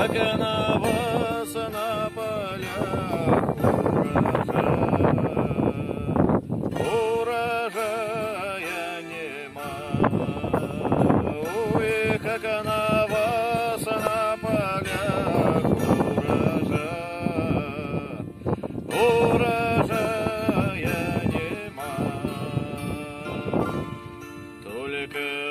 как она вас на полях урожая. Урожая нема, ой, как она вас на полях урожая. Урожая нема, только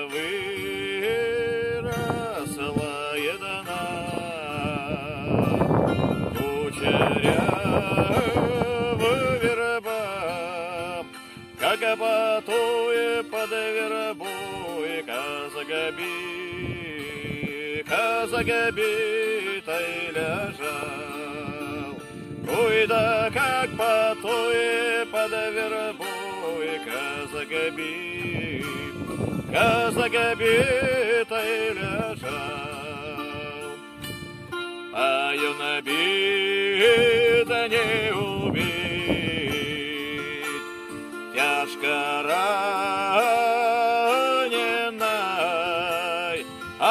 забіг, а загибітий лежав. Ой, да как по той под вербой, казагабит, казагабитой лежал. А юнобита не убит,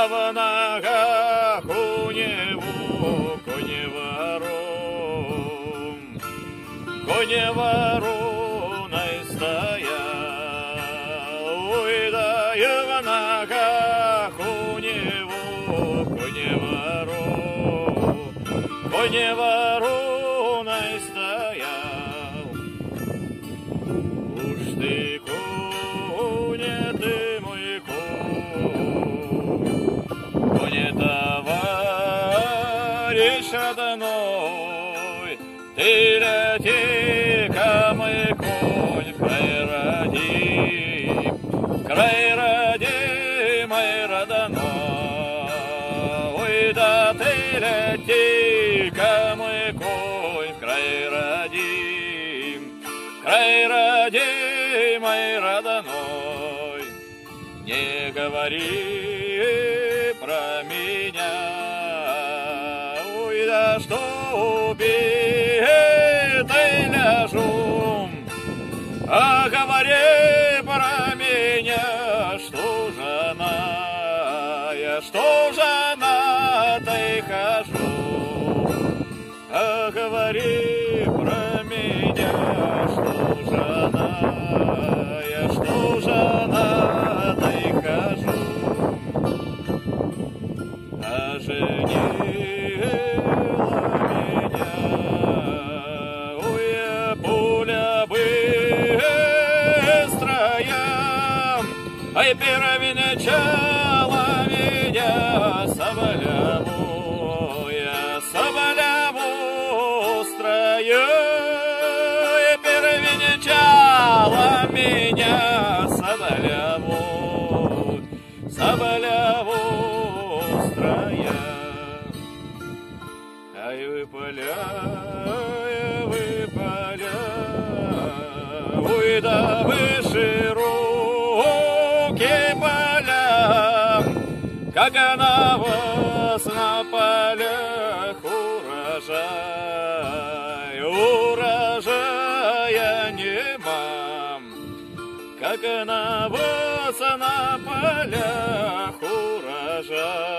в ногах у него коневорон, коневороной стоял, ой, да и в товарищ родной, ты лети-ка, мой конь, в край родим, в край родимый родной. Ой, да ты лети-ка, мой конь, в край родим, в край родимый родной. Не говори про меня, что убитый ляжу, а говори про меня, что жена, я что жена, ты хожу, а говори про меня, что жена, я что жена, ты хожу, а меня, ай, перевенчала меня соболевуя, соболевустрая, и перевенчала меня соболеву, соболевустрая. Ай, вы поля, вы поля, ой, да широкие поля, как она вас на полях урожай, урожая нема, как на вас на полях урожай.